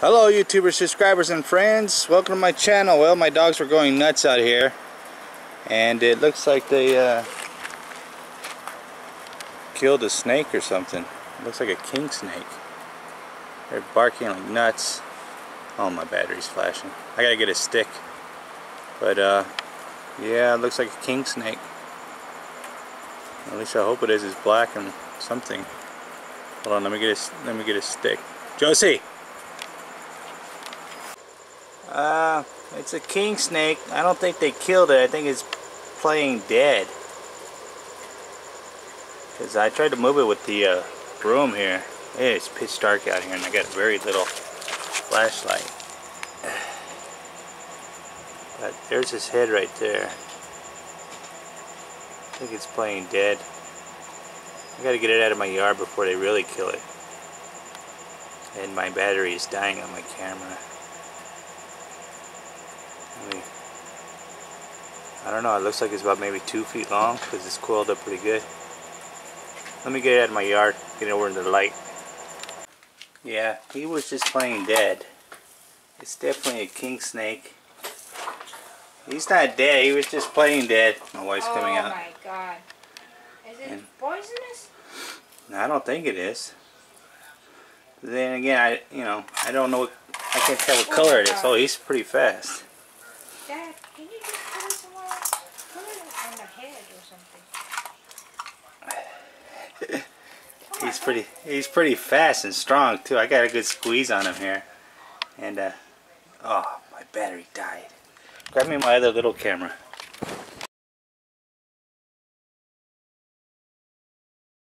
Hello YouTubers, subscribers and friends. Welcome to my channel. Well, my dogs were going nuts out here. And it looks like they uh, killed a snake or something. It looks like a king snake. They're barking like nuts. Oh, my battery's flashing. I gotta get a stick. But uh, yeah, it looks like a king snake. At least I hope it is. It's black and something. Hold on, let me get a, let me get a stick. Josie! Uh, it's a king snake. I don't think they killed it. I think it's playing dead. Because I tried to move it with the uh, broom here. It's pitch dark out here and I got very little flashlight. But there's his head right there. I think it's playing dead. I gotta get it out of my yard before they really kill it. And my battery is dying on my camera. I don't know, it looks like it's about maybe two feet long because it's coiled up pretty good. Let me get it out of my yard, get it over into the light. Yeah, he was just playing dead. It's definitely a king snake. He's not dead, he was just playing dead. My wife's oh coming out. Oh my god. Is it and poisonous? I don't think it is. Then again, I you know, I don't know, I can't tell what oh color it is. Oh, he's pretty fast. Dad, can you just put it somewhere? Put it on the head or something. he's pretty he's pretty fast and strong too. I got a good squeeze on him here. And uh oh my battery died. Grab me my other little camera.